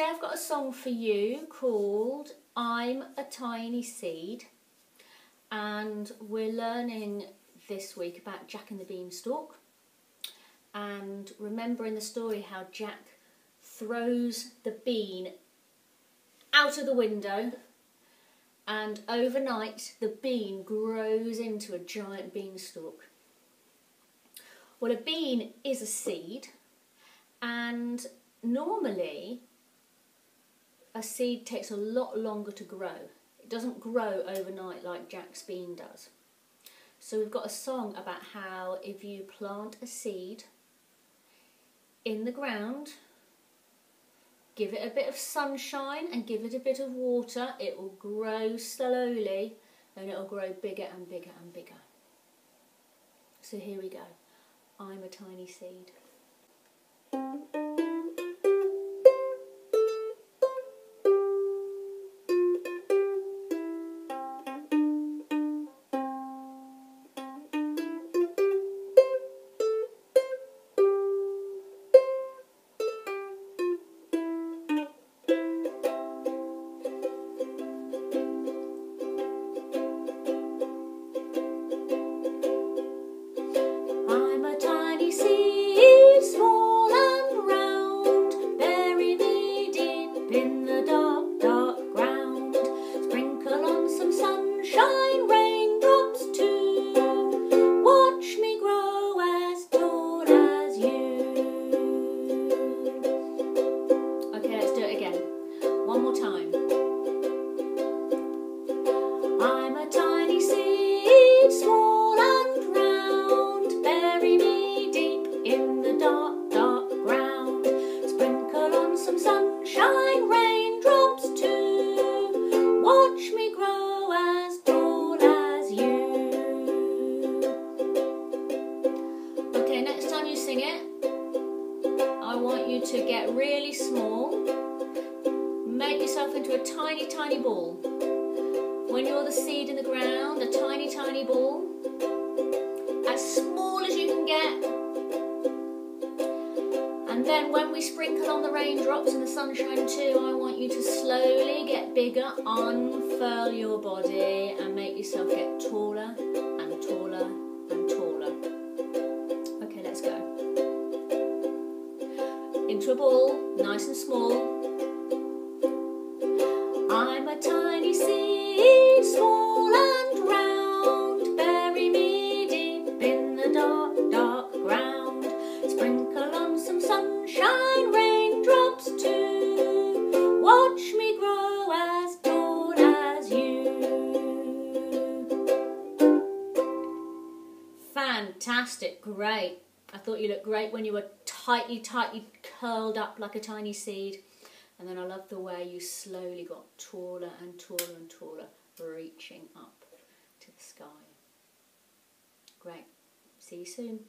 today I've got a song for you called I'm a Tiny Seed and we're learning this week about Jack and the Beanstalk and remembering the story how Jack throws the bean out of the window and overnight the bean grows into a giant beanstalk. Well, a bean is a seed and normally a seed takes a lot longer to grow. It doesn't grow overnight like Jack's bean does. So we've got a song about how if you plant a seed in the ground, give it a bit of sunshine and give it a bit of water, it will grow slowly and it will grow bigger and bigger and bigger. So here we go. I'm a tiny seed. One to get really small make yourself into a tiny, tiny ball. When you're the seed in the ground, a tiny, tiny ball, as small as you can get. And then when we sprinkle on the raindrops and the sunshine too, I want you to slowly get bigger, unfurl your body and make yourself get taller taller Into a ball, nice and small. I'm a tiny seed, small and round. Bury me deep in the dark, dark ground. Sprinkle on some sunshine, raindrops too. Watch me grow as tall as you. Fantastic, great. I thought you looked great when you were tightly, tightly curled up like a tiny seed. And then I love the way you slowly got taller and taller and taller, reaching up to the sky. Great. See you soon.